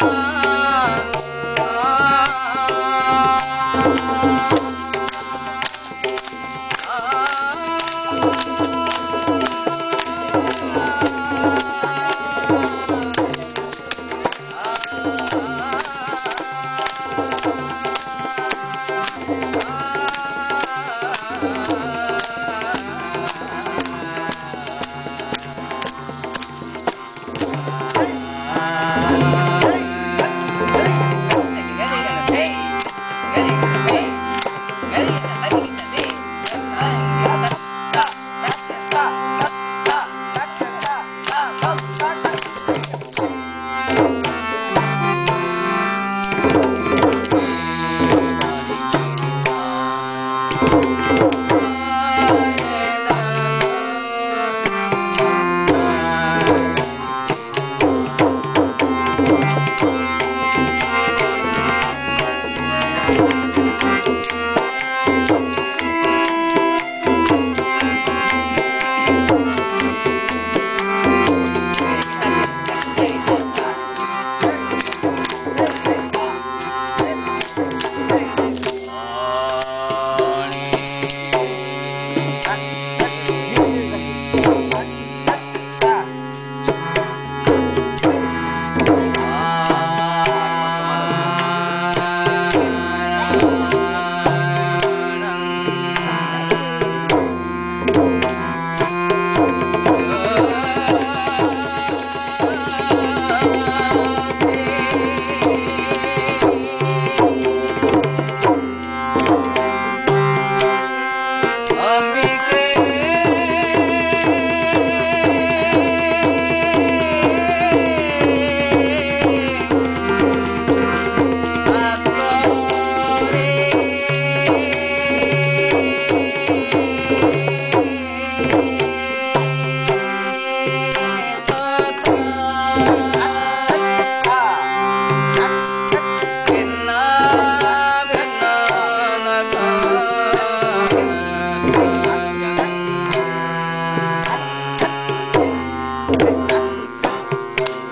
Thank you. you